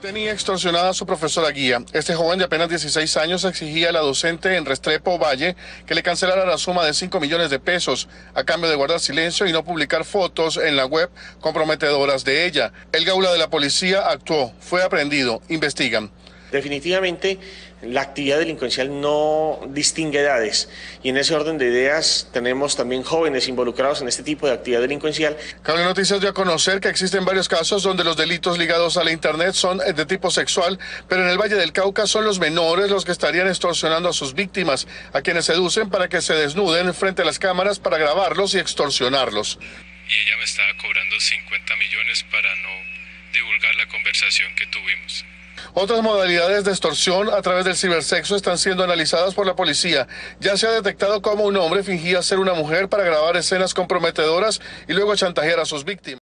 Tenía extorsionada a su profesora guía. Este joven de apenas 16 años exigía a la docente en Restrepo Valle que le cancelara la suma de 5 millones de pesos a cambio de guardar silencio y no publicar fotos en la web comprometedoras de ella. El gaula de la policía actuó, fue aprendido, investigan. Definitivamente la actividad delincuencial no distingue edades y en ese orden de ideas tenemos también jóvenes involucrados en este tipo de actividad delincuencial. Cable Noticias dio a conocer que existen varios casos donde los delitos ligados a la Internet son de tipo sexual, pero en el Valle del Cauca son los menores los que estarían extorsionando a sus víctimas, a quienes seducen para que se desnuden frente a las cámaras para grabarlos y extorsionarlos. Y ella me estaba cobrando 50 millones para no divulgar la conversación que tuvimos. Otras modalidades de extorsión a través del cibersexo están siendo analizadas por la policía. Ya se ha detectado cómo un hombre fingía ser una mujer para grabar escenas comprometedoras y luego chantajear a sus víctimas.